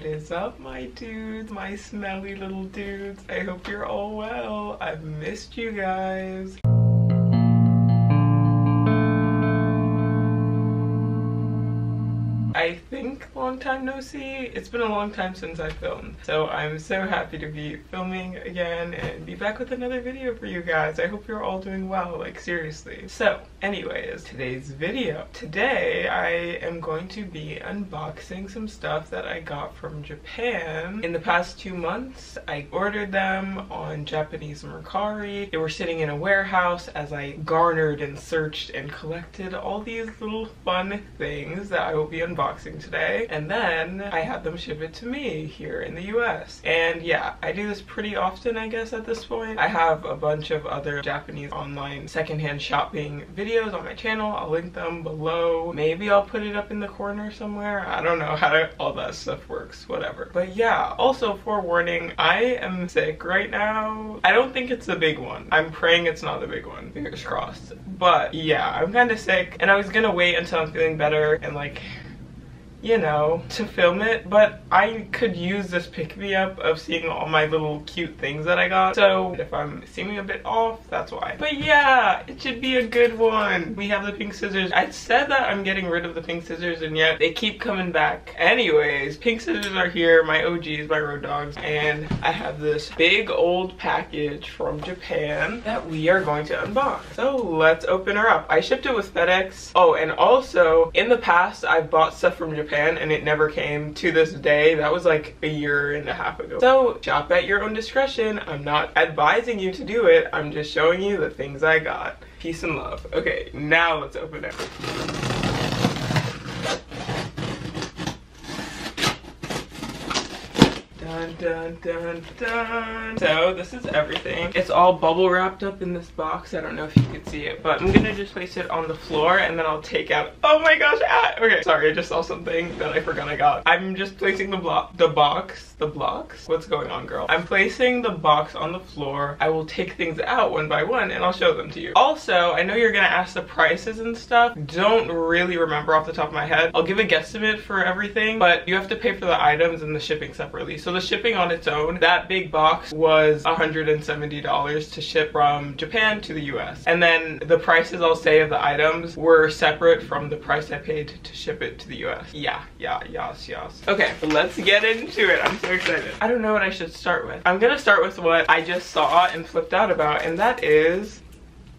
What is up, my dudes, my smelly little dudes? I hope you're all well. I've missed you guys. Long time no see. It's been a long time since I filmed. So I'm so happy to be filming again and be back with another video for you guys. I hope you're all doing well, like seriously. So anyways, today's video. Today I am going to be unboxing some stuff that I got from Japan. In the past two months, I ordered them on Japanese Mercari. They were sitting in a warehouse as I garnered and searched and collected all these little fun things that I will be unboxing today and then I had them ship it to me here in the US. And yeah, I do this pretty often I guess at this point. I have a bunch of other Japanese online secondhand shopping videos on my channel. I'll link them below. Maybe I'll put it up in the corner somewhere. I don't know how to, all that stuff works, whatever. But yeah, also forewarning, I am sick right now. I don't think it's the big one. I'm praying it's not the big one, fingers crossed. But yeah, I'm kind of sick and I was gonna wait until I'm feeling better and like you know, to film it, but I could use this pick-me-up of seeing all my little cute things that I got. So if I'm seeming a bit off, that's why. But yeah, it should be a good one. We have the pink scissors. I said that I'm getting rid of the pink scissors and yet they keep coming back. Anyways, pink scissors are here, my OGs, my road dogs, and I have this big old package from Japan that we are going to unbox. So let's open her up. I shipped it with FedEx. Oh, and also in the past, I've bought stuff from Japan Japan and it never came to this day. That was like a year and a half ago. So shop at your own discretion. I'm not advising you to do it. I'm just showing you the things I got. Peace and love. Okay, now let's open it. Dun, dun, dun. So this is everything. It's all bubble wrapped up in this box. I don't know if you can see it, but I'm gonna just place it on the floor and then I'll take out, oh my gosh, ah, okay. Sorry, I just saw something that I forgot I got. I'm just placing the block, the box, the blocks. What's going on, girl? I'm placing the box on the floor. I will take things out one by one and I'll show them to you. Also, I know you're gonna ask the prices and stuff. Don't really remember off the top of my head. I'll give a guesstimate for everything, but you have to pay for the items and the shipping separately. So the the shipping on its own, that big box was $170 to ship from Japan to the US. And then the prices I'll say of the items were separate from the price I paid to ship it to the US. Yeah, yeah, yes, yes. Okay, let's get into it. I'm so excited. I don't know what I should start with. I'm gonna start with what I just saw and flipped out about, and that is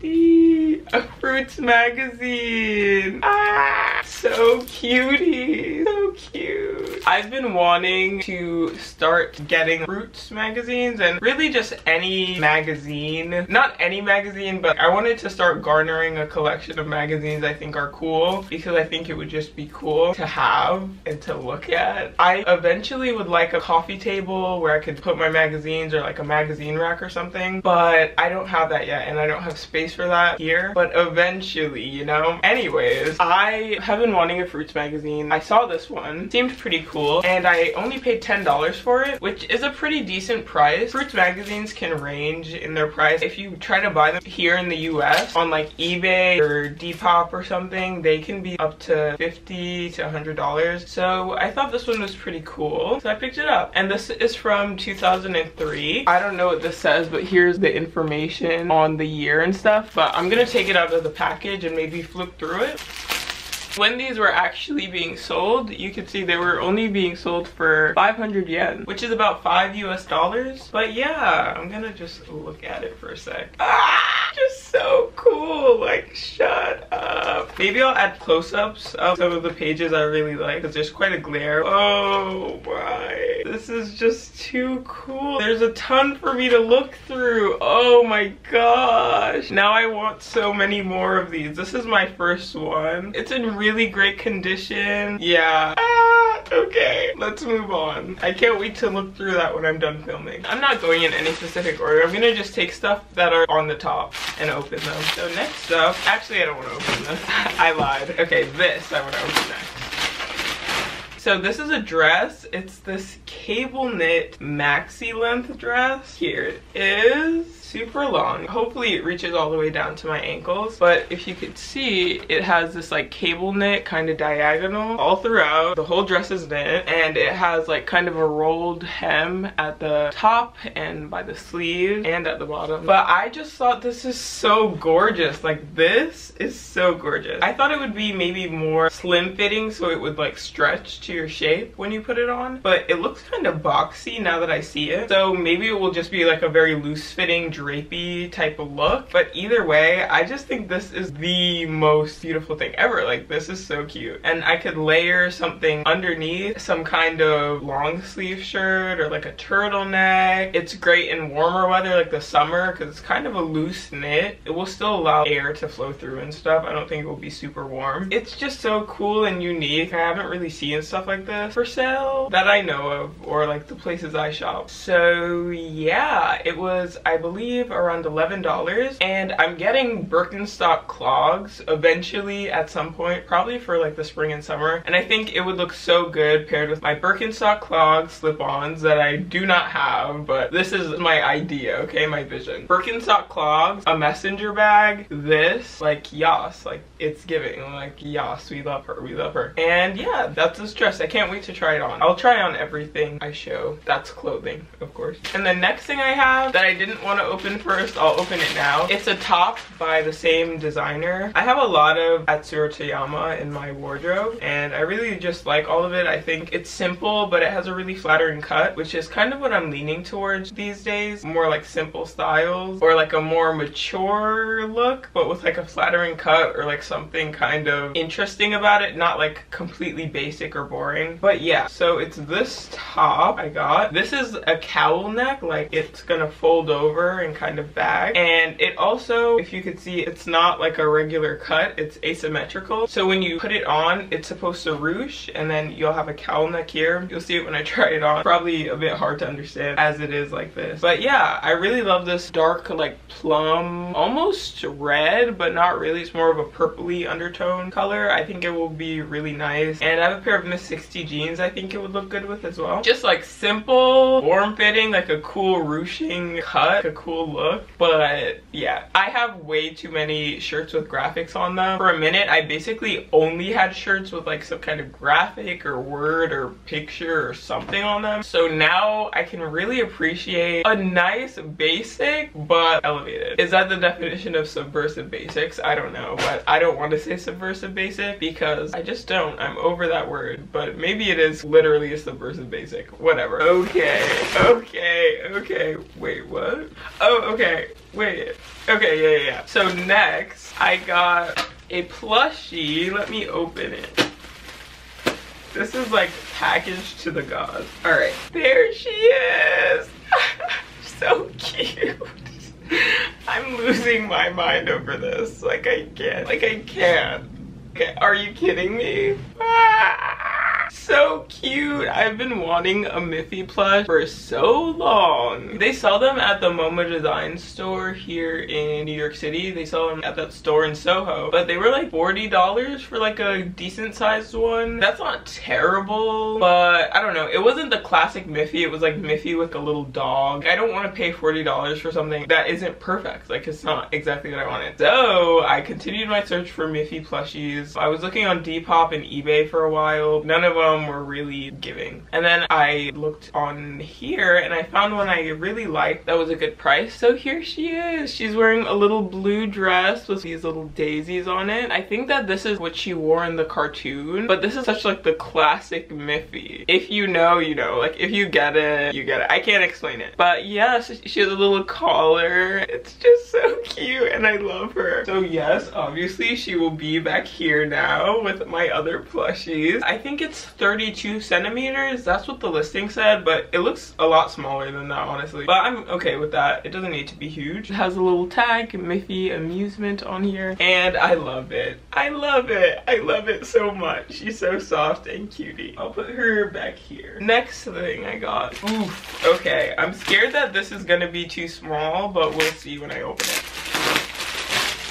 the fruits magazine. Ah, so cutie, so cute. I've been wanting to start getting fruits magazines and really just any magazine. Not any magazine, but I wanted to start garnering a collection of magazines I think are cool because I think it would just be cool to have and to look at. I eventually would like a coffee table where I could put my magazines or like a magazine rack or something, but I don't have that yet and I don't have space for that here, but eventually, you know? Anyways, I have been wanting a fruits magazine. I saw this one, seemed pretty cool, and I only paid $10 for it, which is a pretty decent price. Fruits magazines can range in their price. If you try to buy them here in the US on like eBay or Depop or something, they can be up to 50 to $100. So I thought this one was pretty cool. So I picked it up. And this is from 2003. I don't know what this says, but here's the information on the year and stuff. But I'm gonna take it out of the package and maybe flip through it. When these were actually being sold, you could see they were only being sold for 500 yen, which is about 5 US dollars. But yeah, I'm gonna just look at it for a sec. Ah, just so cool, like shut up. Maybe I'll add close-ups of some of the pages I really like because there's quite a glare. Oh my, this is just too cool. There's a ton for me to look through. Oh my gosh. Now I want so many more of these. This is my first one. It's in really great condition. Yeah. Ah, okay, let's move on. I can't wait to look through that when I'm done filming. I'm not going in any specific order. I'm gonna just take stuff that are on the top and open them. So next up, actually I don't wanna open this. I lied. Okay, this I wanna open next. So this is a dress. It's this cable knit maxi length dress. Here it is super long. Hopefully it reaches all the way down to my ankles. But if you could see, it has this like cable knit kind of diagonal all throughout. The whole dress is knit and it has like kind of a rolled hem at the top and by the sleeve and at the bottom. But I just thought this is so gorgeous. Like this is so gorgeous. I thought it would be maybe more slim fitting so it would like stretch to your shape when you put it on. But it looks kind of boxy now that I see it. So maybe it will just be like a very loose fitting drapey type of look. But either way, I just think this is the most beautiful thing ever. Like this is so cute. And I could layer something underneath, some kind of long sleeve shirt or like a turtleneck. It's great in warmer weather like the summer because it's kind of a loose knit. It will still allow air to flow through and stuff. I don't think it will be super warm. It's just so cool and unique. I haven't really seen stuff like this for sale that I know of or like the places I shop. So yeah, it was I believe around $11 and I'm getting Birkenstock clogs eventually at some point, probably for like the spring and summer. And I think it would look so good paired with my Birkenstock clog slip-ons that I do not have, but this is my idea, okay, my vision. Birkenstock clogs, a messenger bag, this, like yas, like it's giving, like yas, we love her, we love her. And yeah, that's this dress. I can't wait to try it on. I'll try on everything I show. That's clothing, of course. And the next thing I have that I didn't want to open first, I'll open it now. It's a top by the same designer. I have a lot of Atsuro Tayama in my wardrobe and I really just like all of it. I think it's simple, but it has a really flattering cut, which is kind of what I'm leaning towards these days. More like simple styles or like a more mature look, but with like a flattering cut or like something kind of interesting about it, not like completely basic or boring. But yeah, so it's this top I got. This is a cowl neck, like it's gonna fold over and kind of bag. And it also, if you could see, it's not like a regular cut, it's asymmetrical. So when you put it on, it's supposed to ruche and then you'll have a cowl neck here. You'll see it when I try it on. Probably a bit hard to understand as it is like this. But yeah, I really love this dark like plum, almost red, but not really. It's more of a purpley undertone color. I think it will be really nice. And I have a pair of Miss 60 jeans I think it would look good with as well. Just like simple, form fitting, like a cool ruching cut, a cool look. But yeah, I have way too many shirts with graphics on them. For a minute, I basically only had shirts with like some kind of graphic or word or picture or something on them. So now I can really appreciate a nice basic but elevated. Is that the definition of subversive basics? I don't know, but I don't want to say subversive basic because I just don't. I'm over that word, but maybe it is literally a subversive basic. Whatever. Okay, okay, okay. Wait, what? Oh, okay. Wait. Okay, yeah, yeah, yeah. So next, I got a plushie. Let me open it. This is like packaged to the gods. All right, there she is. so cute. I'm losing my mind over this. Like I can't, like I can't. Okay, are you kidding me? Ah, so cute. I've been wanting a Miffy plush for so long. They sell them at the MoMA Design store here in New York City. They sell them at that store in Soho, but they were like $40 for like a decent sized one. That's not terrible, but I don't know. It wasn't the classic Miffy. It was like Miffy with a little dog. I don't want to pay $40 for something that isn't perfect. Like it's not exactly what I wanted. So I continued my search for Miffy plushies. I was looking on Depop and eBay for a while. None of them were really giving. And then I looked on here and I found one I really liked that was a good price. So here she is. She's wearing a little blue dress with these little daisies on it. I think that this is what she wore in the cartoon, but this is such like the classic Miffy. If you know, you know. Like if you get it, you get it. I can't explain it. But yes, she has a little collar. It's just so cute and I love her. So yes, obviously she will be back here now with my other plushies. I think it's 32 centimeters. That's what the listing said, but it looks a lot smaller than that, honestly. But I'm okay with that. It doesn't need to be huge. It has a little tag, Miffy Amusement on here, and I love it. I love it. I love it so much. She's so soft and cutie. I'll put her back here. Next thing I got. Oof. Okay, I'm scared that this is gonna be too small, but we'll see when I open it.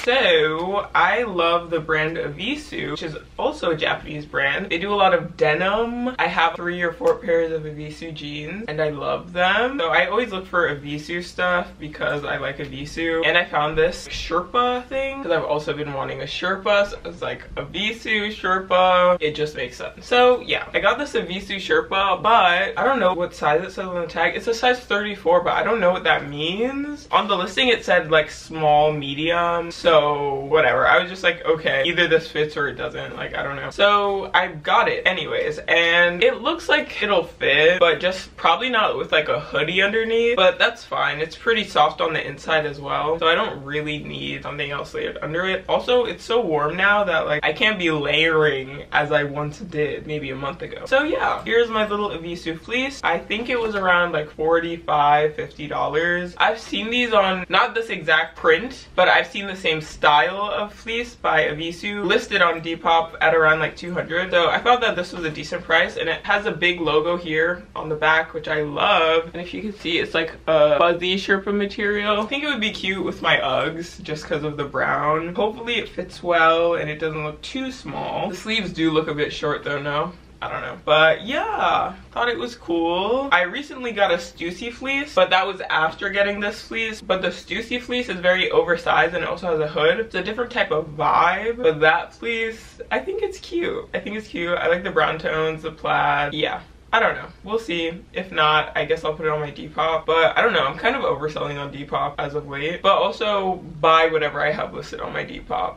So I love the brand Evisu, which is also a Japanese brand. They do a lot of denim. I have three or four pairs of Evisu jeans and I love them. So I always look for Evisu stuff because I like Evisu. And I found this Sherpa thing because I've also been wanting a Sherpa. So it's like Evisu, Sherpa. It just makes sense. So yeah, I got this Evisu Sherpa, but I don't know what size it says on the tag. It's a size 34, but I don't know what that means. On the listing, it said like small, medium. So whatever. I was just like, okay, either this fits or it doesn't. Like, I don't know. So I got it anyways, and it looks like it'll fit, but just probably not with like a hoodie underneath, but that's fine. It's pretty soft on the inside as well. So I don't really need something else layered under it. Also, it's so warm now that like I can't be layering as I once did maybe a month ago. So yeah, here's my little Evisu fleece. I think it was around like 45 $50. I've seen these on not this exact print, but I've seen the same style of fleece by Evisu listed on Depop at around like 200. So I thought that this was a decent price and it has a big logo here on the back, which I love. And if you can see, it's like a fuzzy Sherpa material. I think it would be cute with my Uggs just because of the brown. Hopefully it fits well and it doesn't look too small. The sleeves do look a bit short though, no? I don't know. But yeah, thought it was cool. I recently got a Stussy fleece, but that was after getting this fleece. But the Stussy fleece is very oversized and it also has a hood. It's a different type of vibe. But that fleece, I think it's cute. I think it's cute. I like the brown tones, the plaid. Yeah, I don't know. We'll see. If not, I guess I'll put it on my Depop. But I don't know. I'm kind of overselling on Depop as of late. But also buy whatever I have listed on my Depop.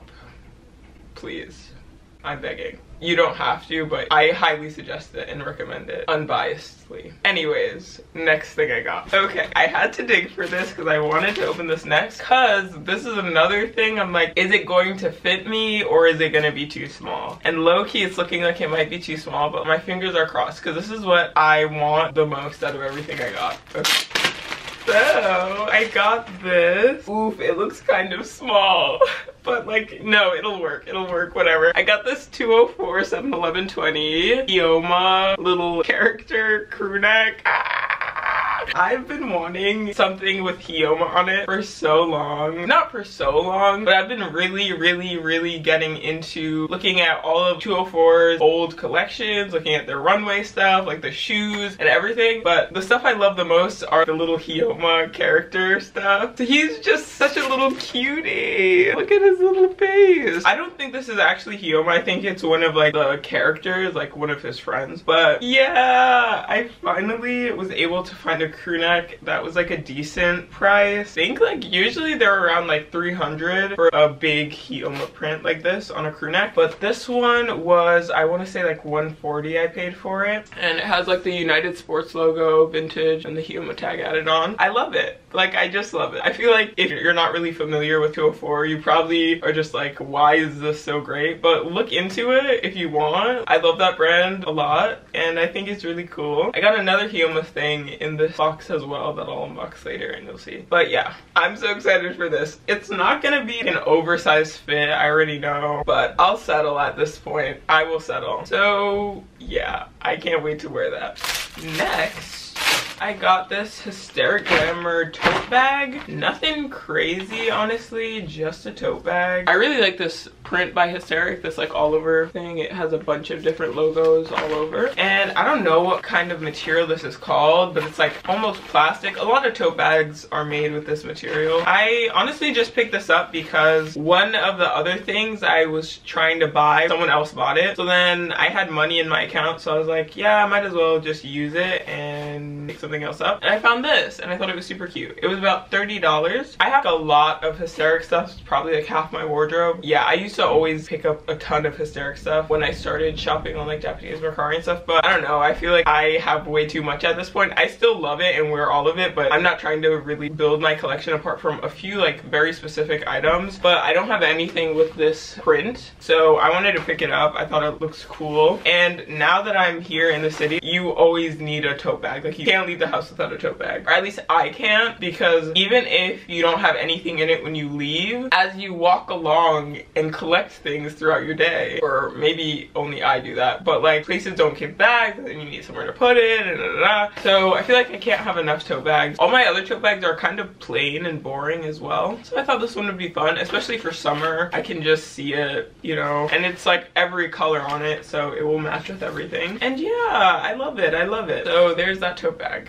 Please. I'm begging. You don't have to, but I highly suggest it and recommend it unbiasedly. Anyways, next thing I got. Okay, I had to dig for this because I wanted to open this next because this is another thing. I'm like, is it going to fit me or is it going to be too small? And low-key, it's looking like it might be too small, but my fingers are crossed because this is what I want the most out of everything I got. Okay. So, I got this. Oof, it looks kind of small. But like, no, it'll work. It'll work, whatever. I got this 204 71120 Hyoma little character crew neck. Ah. I've been wanting something with Hyoma on it for so long. Not for so long, but I've been really, really, really getting into looking at all of 204's old collections, looking at their runway stuff, like the shoes and everything. But the stuff I love the most are the little Hyoma character stuff. So he's just such a little cutie. Look at his little face. I don't think this is actually Hyoma. I think it's one of like the characters, like one of his friends. But yeah, I finally was able to find a crew neck that was like a decent price. I think like usually they're around like 300 for a big Hyoma print like this on a crew neck. But this one was, I want to say like 140 I paid for it. And it has like the United Sports logo, vintage, and the Hyoma tag added on. I love it. Like I just love it. I feel like if you're not really familiar with 204, you probably are just like, why is this so great? But look into it if you want. I love that brand a lot and I think it's really cool. I got another Hyoma thing in this box as well that I'll unbox later and you'll see. But yeah, I'm so excited for this. It's not gonna be an oversized fit, I already know, but I'll settle at this point. I will settle. So yeah, I can't wait to wear that. Next, I got this Hysteric Glamour tote bag. Nothing crazy, honestly, just a tote bag. I really like this print by Hysteric, this like all over thing. It has a bunch of different logos all over. And I don't know what kind of material this is called, but it's like almost plastic. A lot of tote bags are made with this material. I honestly just picked this up because one of the other things I was trying to buy, someone else bought it. So then I had money in my account, so I was like, yeah, I might as well just use it and pick something else up. And I found this, and I thought it was super cute. It was about $30. I have a lot of Hysteric stuff, probably like half my wardrobe. Yeah, I used to always pick up a ton of Hysteric stuff when I started shopping on like Japanese Mercari and stuff, but I don't know, I feel like I have way too much at this point. I still love it and wear all of it, but I'm not trying to really build my collection apart from a few like very specific items, but I don't have anything with this print, so I wanted to pick it up. I thought it looks cool, and now that I'm here in the city, you always need a tote bag. Like you can't leave the house without a tote bag. Or at least I can't because even if you don't have anything in it when you leave, as you walk along and collect things throughout your day, or maybe only I do that, but like places don't give bags and you need somewhere to put it and da, da, da. So I feel like I can't have enough tote bags. All my other tote bags are kind of plain and boring as well. So I thought this one would be fun, especially for summer. I can just see it, you know, and it's like every color on it, so it will match with everything. And yeah, I love it, I love it. So there's that tote bag.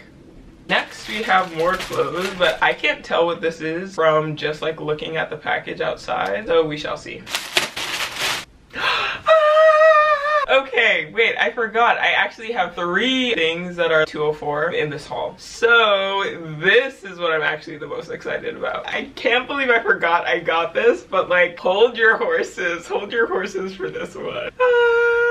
Next, we have more clothes, but I can't tell what this is from just like looking at the package outside, so we shall see. Okay, wait, I forgot. I actually have three things that are 204 in this haul. So this is what I'm actually the most excited about. I can't believe I forgot I got this, but like hold your horses, hold your horses for this one. Ah,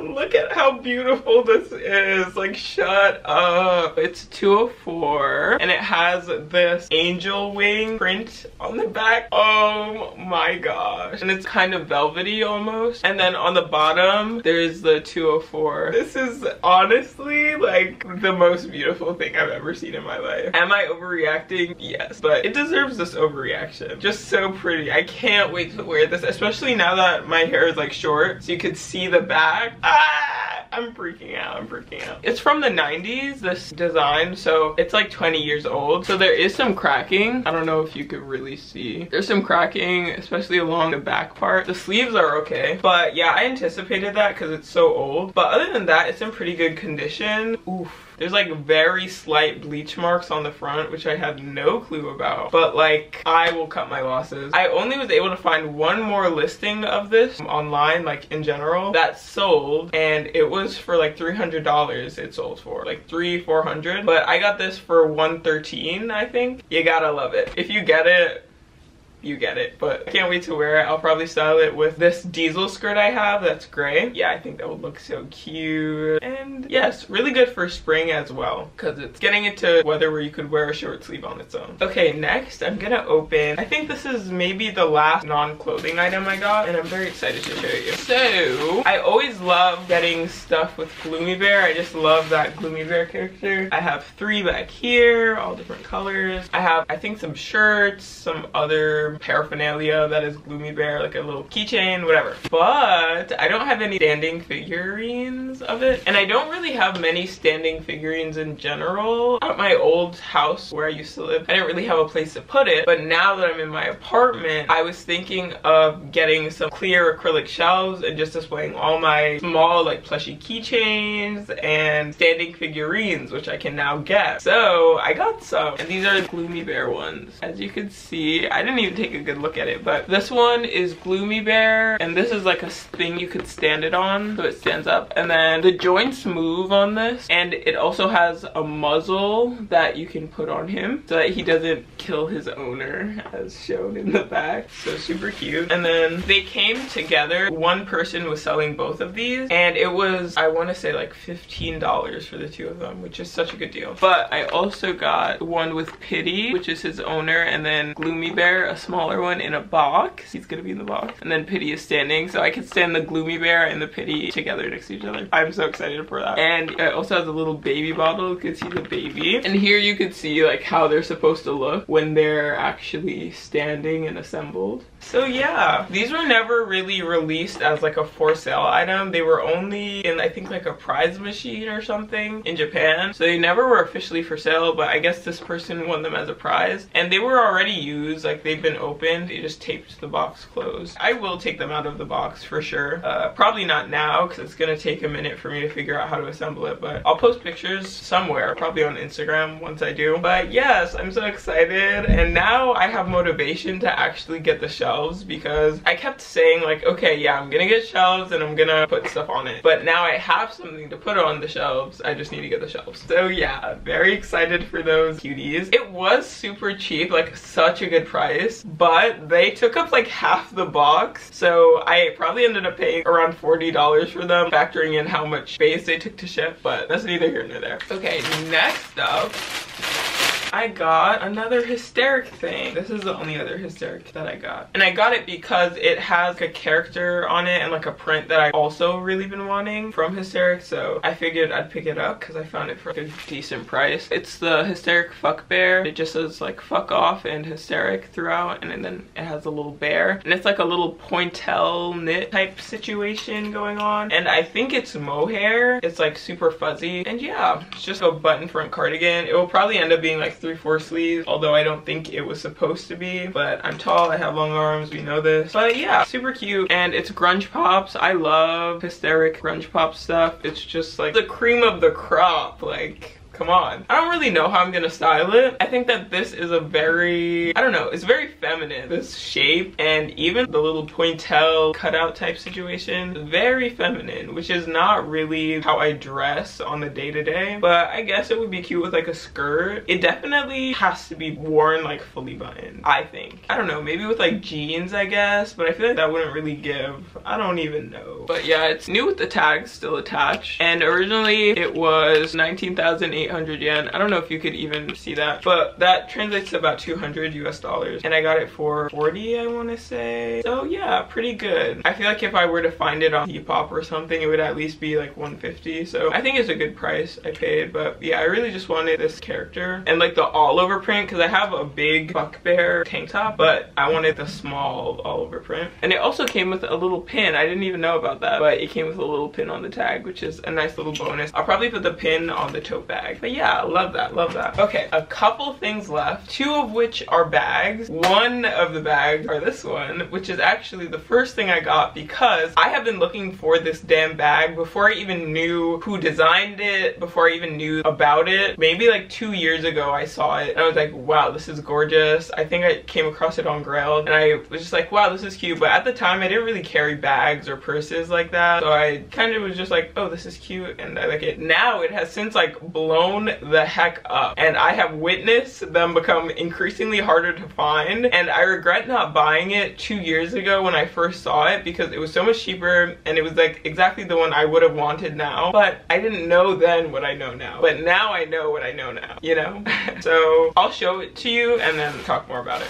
look at how beautiful this is. Like shut up. It's 204 and it has this angel wing print on the back. Oh my gosh. And it's kind of velvety almost. And then on the bottom there's the 204. This is honestly like the most beautiful thing I've ever seen in my life. Am I overreacting? Yes, but it deserves this overreaction. Just so pretty. I can't wait to wear this, especially now that my hair is like short so you could see the back. Ah! I'm freaking out, I'm freaking out. It's from the 90s, this design, so it's like 20 years old. So there is some cracking. I don't know if you could really see. There's some cracking, especially along the back part. The sleeves are okay, but yeah, I anticipated that because it's so old. But other than that, it's in pretty good condition. Oof. There's like very slight bleach marks on the front, which I had no clue about. But like, I will cut my losses. I only was able to find one more listing of this online, like in general, that sold. And it was for like $300 it sold for. Like three, 400. But I got this for 113 I think. You gotta love it. If you get it, you get it. But I can't wait to wear it. I'll probably style it with this diesel skirt I have that's gray. Yeah, I think that would look so cute. And yes, really good for spring as well because it's getting into weather where you could wear a short sleeve on its own. Okay, next I'm gonna open, I think this is maybe the last non-clothing item I got and I'm very excited to show you. So, I always love getting stuff with Gloomy Bear. I just love that Gloomy Bear character. I have three back here, all different colors. I have, I think some shirts, some other paraphernalia that is Gloomy Bear, like a little keychain, whatever. But I don't have any standing figurines of it. And I don't really have many standing figurines in general. At my old house where I used to live, I didn't really have a place to put it. But now that I'm in my apartment, I was thinking of getting some clear acrylic shelves and just displaying all my small like plushy keychains and standing figurines, which I can now get. So I got some. And these are the Gloomy Bear ones. As you can see, I didn't even take a good look at it, but this one is Gloomy Bear, and this is like a thing you could stand it on, so it stands up. And then the joints move on this, and it also has a muzzle that you can put on him so that he doesn't kill his owner, as shown in the back. So super cute. And then they came together. One person was selling both of these, and it was, I want to say like $15 for the two of them, which is such a good deal. But I also got one with Pity, which is his owner, and then Gloomy Bear, a smaller one in a box. He's gonna be in the box. And then Pity is standing, so I can stand the Gloomy Bear and the Pity together next to each other. I'm so excited for that. And it also has a little baby bottle because he's a baby. And here you can see like how they're supposed to look when they're actually standing and assembled. So yeah, these were never really released as like a for sale item. They were only in I think like a prize machine or something in Japan. So they never were officially for sale, but I guess this person won them as a prize. And they were already used, like they've been opened. They just taped the box closed. I will take them out of the box for sure. Uh, probably not now because it's gonna take a minute for me to figure out how to assemble it, but I'll post pictures somewhere, probably on Instagram once I do. But yes, I'm so excited. And now I have motivation to actually get the shelf shelves because I kept saying like, okay, yeah, I'm gonna get shelves and I'm gonna put stuff on it. But now I have something to put on the shelves. I just need to get the shelves. So yeah, very excited for those cuties. It was super cheap, like such a good price, but they took up like half the box. So I probably ended up paying around $40 for them, factoring in how much space they took to ship, but that's neither here nor there. Okay, next up I got another hysteric thing. This is the only other hysteric that I got. And I got it because it has a character on it and like a print that I also really been wanting from hysteric. So I figured I'd pick it up because I found it for a decent price. It's the hysteric fuck bear. It just says like fuck off and hysteric throughout and then it has a little bear. And it's like a little pointelle knit type situation going on. And I think it's mohair. It's like super fuzzy. And yeah, it's just a button front cardigan. It will probably end up being like three, four sleeves, although I don't think it was supposed to be. But I'm tall, I have long arms, we know this. But yeah, super cute. And it's grunge pops. I love hysteric grunge pop stuff. It's just like the cream of the crop. Like come on. I don't really know how I'm gonna style it. I think that this is a very, I don't know, it's very feminine. This shape and even the little pointelle cutout type situation, very feminine, which is not really how I dress on the day to day. But I guess it would be cute with like a skirt. It definitely has to be worn like fully buttoned, I think. I don't know, maybe with like jeans, I guess, but I feel like that wouldn't really give. I don't even know. But yeah, it's new with the tags still attached. And originally it was 19,800 800 yen. I don't know if you could even see that, but that translates to about 200 US dollars. And I got it for 40, I want to say. So yeah, pretty good. I feel like if I were to find it on Depop or something, it would at least be like 150. So I think it's a good price I paid. But yeah, I really just wanted this character and like the all over print because I have a big Buck Bear tank top, but I wanted the small all over print. And it also came with a little pin. I didn't even know about that, but it came with a little pin on the tag, which is a nice little bonus. I'll probably put the pin on the tote bag. But yeah, love that, love that. Okay, a couple things left, two of which are bags. One of the bags are this one, which is actually the first thing I got because I have been looking for this damn bag before I even knew who designed it, before I even knew about it. Maybe like two years ago I saw it and I was like, wow, this is gorgeous. I think I came across it on Grailed and I was just like, wow, this is cute. But at the time I didn't really carry bags or purses like that. So I kind of was just like, oh, this is cute and I like it. Now it has since like blown blown the heck up. And I have witnessed them become increasingly harder to find. And I regret not buying it two years ago when I first saw it because it was so much cheaper and it was like exactly the one I would have wanted now. But I didn't know then what I know now. But now I know what I know now you know? So I'll show it to you and then talk more about it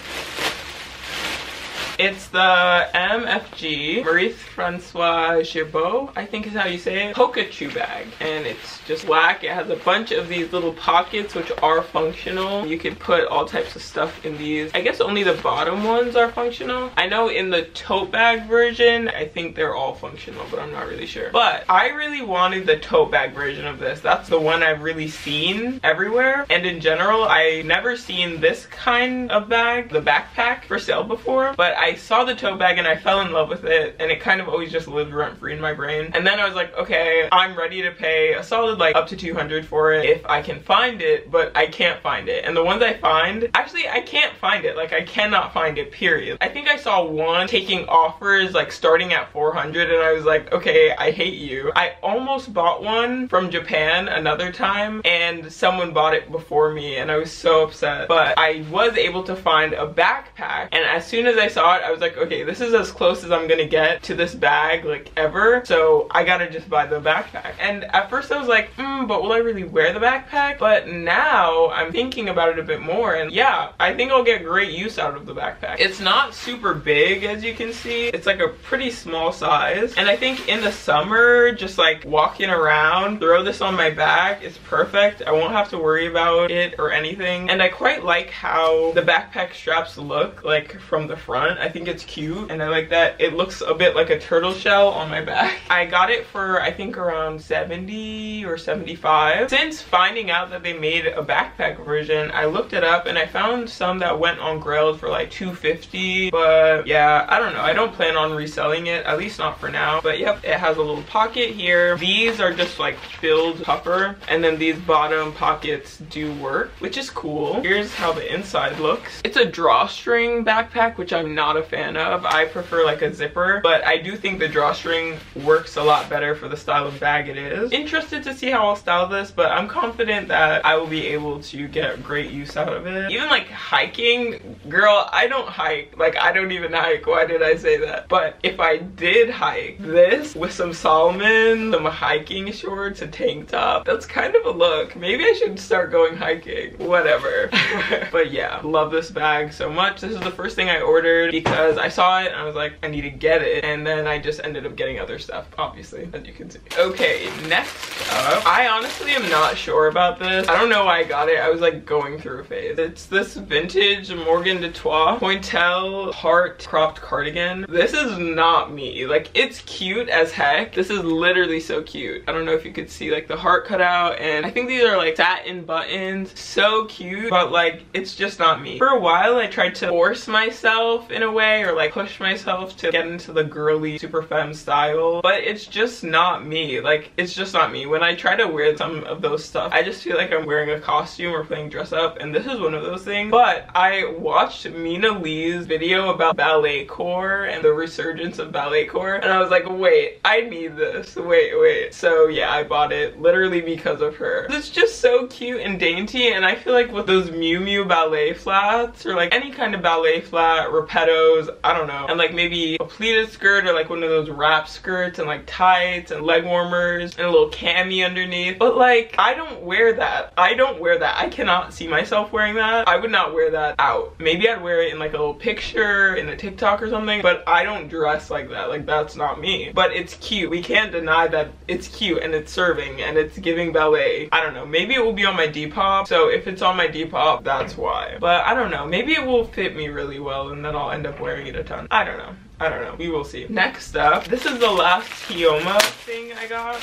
it's the MFG Maurice Francois Girbaud, I think is how you say it, Polka Chew bag. And it's just black. It has a bunch of these little pockets which are functional. You can put all types of stuff in these. I guess only the bottom ones are functional. I know in the tote bag version, I think they're all functional, but I'm not really sure. But I really wanted the tote bag version of this. That's the one I've really seen everywhere. And in general, I never seen this kind of bag, the backpack, for sale before. But I I saw the tote bag and I fell in love with it and it kind of always just lived rent free in my brain. And then I was like, okay, I'm ready to pay a solid like up to 200 for it if I can find it, but I can't find it. And the ones I find, actually I can't find it. Like I cannot find it, period. I think I saw one taking offers like starting at 400 and I was like, okay, I hate you. I almost bought one from Japan another time and someone bought it before me and I was so upset. But I was able to find a backpack and as soon as I saw it, I was like, okay, this is as close as I'm gonna get to this bag like ever. So I gotta just buy the backpack. And at first I was like, hmm, but will I really wear the backpack? But now I'm thinking about it a bit more and yeah, I think I'll get great use out of the backpack. It's not super big as you can see. It's like a pretty small size. And I think in the summer, just like walking around, throw this on my back, it's perfect. I won't have to worry about it or anything. And I quite like how the backpack straps look like from the front. I think it's cute and I like that it looks a bit like a turtle shell on my back. I got it for I think around 70 or 75. Since finding out that they made a backpack version, I looked it up and I found some that went on Grailed for like 250 but yeah, I don't know. I don't plan on reselling it, at least not for now. But yep, it has a little pocket here. These are just like filled puffer and then these bottom pockets do work, which is cool. Here's how the inside looks. It's a drawstring backpack, which I'm not not a fan of. I prefer like a zipper, but I do think the drawstring works a lot better for the style of bag it is. Interested to see how I'll style this, but I'm confident that I will be able to get great use out of it. Even like hiking, girl, I don't hike. Like I don't even hike. Why did I say that? But if I did hike this with some Salomon, some hiking shorts, a tank top, that's kind of a look. Maybe I should start going hiking. Whatever. but yeah, love this bag so much. This is the first thing I ordered because I saw it and I was like, I need to get it. And then I just ended up getting other stuff, obviously, as you can see. Okay, next up, I honestly am not sure about this. I don't know why I got it. I was like going through a phase. It's this vintage Morgan Doutois Pointelle heart cropped cardigan. This is not me. Like, it's cute as heck. This is literally so cute. I don't know if you could see like the heart cut out and I think these are like satin buttons. So cute, but like, it's just not me. For a while, I tried to force myself in a way or like push myself to get into the girly super femme style, but it's just not me. Like, it's just not me. When I try to wear some of those stuff, I just feel like I'm wearing a costume or playing dress up, and this is one of those things. But I watched Mina Le's video about ballet core and the resurgence of ballet core, and I was like, wait, I need this. Wait, wait. So yeah, I bought it literally because of her. It's just so cute and dainty, and I feel like with those Miu Miu ballet flats, or like any kind of ballet flat, I don't know, and like maybe a pleated skirt or like one of those wrap skirts and like tights and leg warmers and a little cami underneath. But like, I don't wear that. I don't wear that. I cannot see myself wearing that. I would not wear that out. Maybe I'd wear it in like a little picture in a TikTok or something, but I don't dress like that. Like that's not me. But it's cute. We can't deny that it's cute and it's serving and it's giving ballet. I don't know. Maybe it will be on my Depop. So if it's on my Depop, that's why. But I don't know. Maybe it will fit me really well and then I'll end up wearing it a ton. I don't know. I don't know. We will see. Next up, this is the last Hyoma thing I got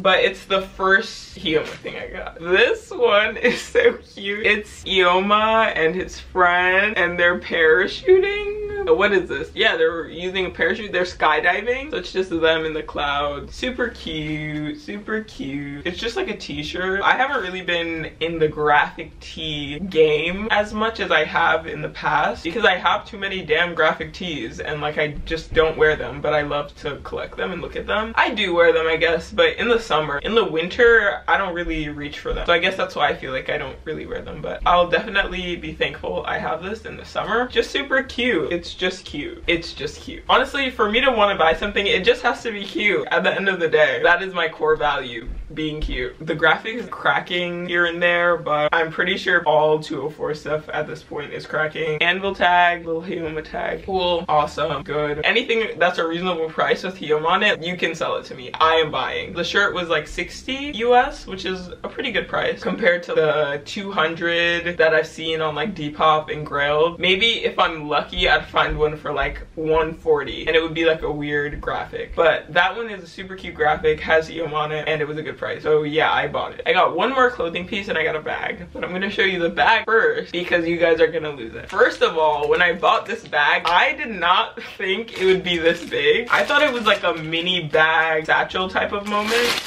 but it's the first Hyoma thing I got. This one is so cute. It's Hyoma and his friend and they're parachuting. What is this? Yeah, they're using a parachute. They're skydiving. So it's just them in the cloud. Super cute, super cute. It's just like a t-shirt. I haven't really been in the graphic tee game as much as I have in the past because I have too many damn graphic tees and like I just don't wear them, but I love to collect them and look at them. I do wear them, I guess, but in the summer. In the winter, I don't really reach for them. So I guess that's why I feel like I don't really wear them, but I'll definitely be thankful I have this in the summer. Just super cute. It's just cute. It's just cute. Honestly, for me to want to buy something, it just has to be cute at the end of the day. That is my core value being cute. The graphic is cracking here and there, but I'm pretty sure all 204 stuff at this point is cracking. Anvil tag, little Hyoma tag. Cool, awesome, good. Anything that's a reasonable price with Hyoma on it, you can sell it to me. I am buying. The shirt was like 60 US, which is a pretty good price compared to the 200 that I've seen on like Depop and Grailed. Maybe if I'm lucky, I'd find one for like 140 and it would be like a weird graphic. But that one is a super cute graphic, has Hyoma on it, and it was a good price. So yeah, I bought it. I got one more clothing piece and I got a bag, but I'm gonna show you the bag first because you guys are gonna lose it. First of all, when I bought this bag, I did not think it would be this big. I thought it was like a mini bag satchel type of moment.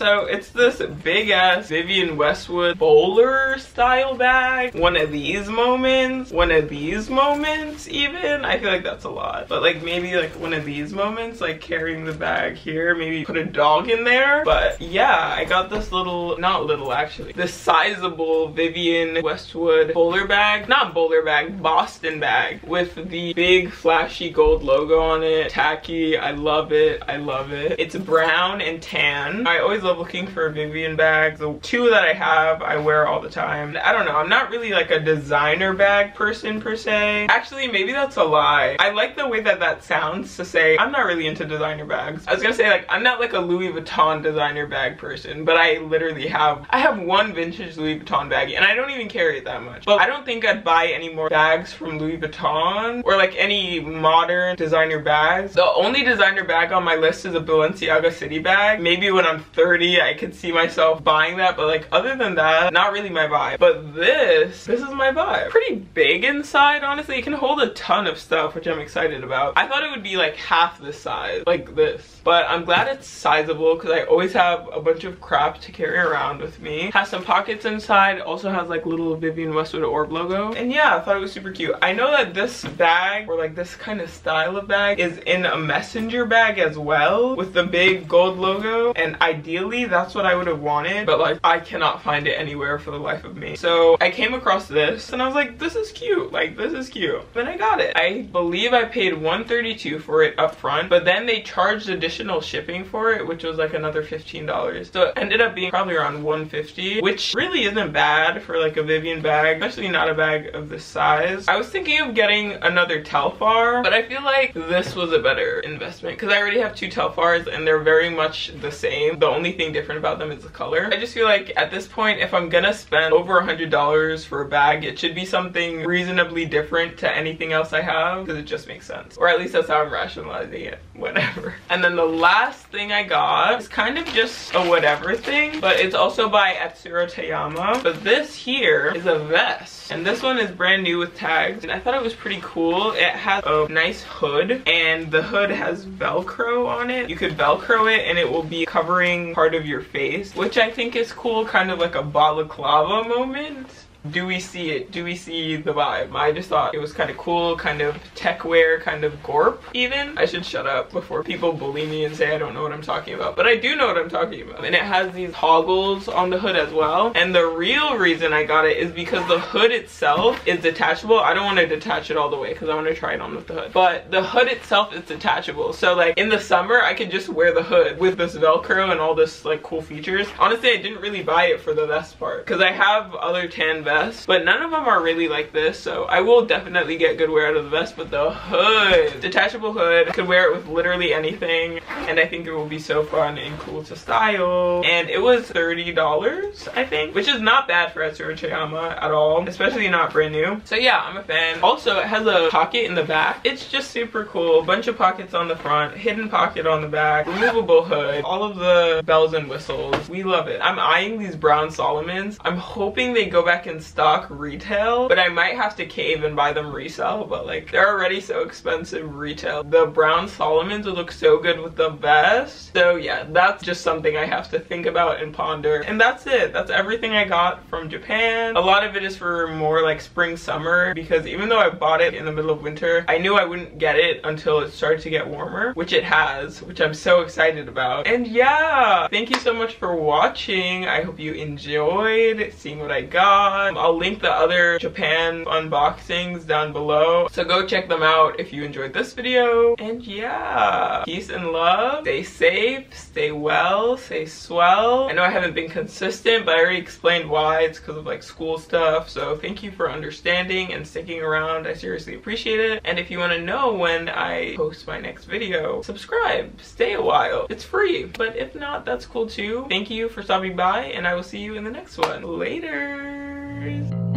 So it's this big ass Vivienne Westwood bowler style bag. One of these moments, one of these moments even. I feel like that's a lot. But like maybe like one of these moments, like carrying the bag here, maybe put a dog in there. But yeah, I got this little, not little actually, this sizable Vivienne Westwood bowler bag. Not bowler bag, Boston bag with the big flashy gold logo on it. Tacky, I love it, I love it. It's brown and tan. I always love looking for Vivienne bags. The two that I have, I wear all the time. I don't know, I'm not really like a designer bag person per se. Actually, maybe that's a lie. I like the way that that sounds to say I'm not really into designer bags. I was gonna say like I'm not like a Louis Vuitton designer bag person, but I literally have, I have one vintage Louis Vuitton bag and I don't even carry it that much. But I don't think I'd buy any more bags from Louis Vuitton or like any modern designer bags. The only designer bag on my list is a Balenciaga City bag. Maybe when I'm 30 ideally I could see myself buying that, but like other than that, not really my vibe. But this, this is my vibe. Pretty big inside, honestly. It can hold a ton of stuff, which I'm excited about. I thought it would be like half the size, like this. But I'm glad it's sizable because I always have a bunch of crap to carry around with me. Has some pockets inside, also has like little Vivienne Westwood Orb logo. And yeah, I thought it was super cute. I know that this bag, or like this kind of style of bag, is in a messenger bag as well with the big gold logo. And ideally, that's what I would have wanted. But like, I cannot find it anywhere for the life of me. So I came across this and I was like, this is cute. Like, this is cute. Then I got it. I believe I paid 132 for it up front, but then they charged additional shipping for it, which was like another $15. So it ended up being probably around 150, which really isn't bad for like a Vivienne bag, especially not a bag of this size. I was thinking of getting another Telfar, but I feel like this was a better investment because I already have two Telfars and they're very much the same. The only thing different about them is the color. I just feel like at this point, if I'm gonna spend over a $100 for a bag, it should be something reasonably different to anything else I have because it just makes sense. Or at least that's how I'm rationalizing it, whatever. And then the last thing I got is kind of just a whatever thing, but it's also by Atsuro Tayama. But this here is a vest. And this one is brand new with tags. And I thought it was pretty cool. It has a nice hood and the hood has Velcro on it. You could Velcro it and it will be covering part of your face, which I think is cool, kind of like a balaclava moment do we see it? Do we see the vibe? I just thought it was kind of cool, kind of tech wear, kind of gorp even. I should shut up before people bully me and say I don't know what I'm talking about. But I do know what I'm talking about. And it has these toggles on the hood as well. And the real reason I got it is because the hood itself is detachable. I don't want to detach it all the way because I want to try it on with the hood. But the hood itself is detachable. So like in the summer, I could just wear the hood with this Velcro and all this like cool features. Honestly, I didn't really buy it for the vest part because I have other tan vest, but none of them are really like this. So I will definitely get good wear out of the vest, but the hood, detachable hood, I could wear it with literally anything. And I think it will be so fun and cool to style. And it was $30, I think, which is not bad for Atsuro Tayama at all, especially not brand new. So yeah, I'm a fan. Also, it has a pocket in the back. It's just super cool. Bunch of pockets on the front, hidden pocket on the back, removable hood, all of the bells and whistles. We love it. I'm eyeing these brown Salomons. I'm hoping they go back stock retail, but I might have to cave and buy them resell, but like they're already so expensive retail. The brown Salomons would look so good with the vest. So yeah, that's just something I have to think about and ponder. And that's it. That's everything I got from Japan. A lot of it is for more like spring, summer, because even though I bought it in the middle of winter, I knew I wouldn't get it until it started to get warmer, which it has, which I'm so excited about. And yeah, thank you so much for watching. I hope you enjoyed seeing what I got. I'll link the other Japan unboxings down below. So go check them out if you enjoyed this video. And yeah, peace and love. Stay safe, stay well, stay swell. I know I haven't been consistent, but I already explained why. It's because of like school stuff. So thank you for understanding and sticking around. I seriously appreciate it. And if you want to know when I post my next video, subscribe. Stay a while. It's free. But if not, that's cool too. Thank you for stopping by and I will see you in the next one. Later. Cheers.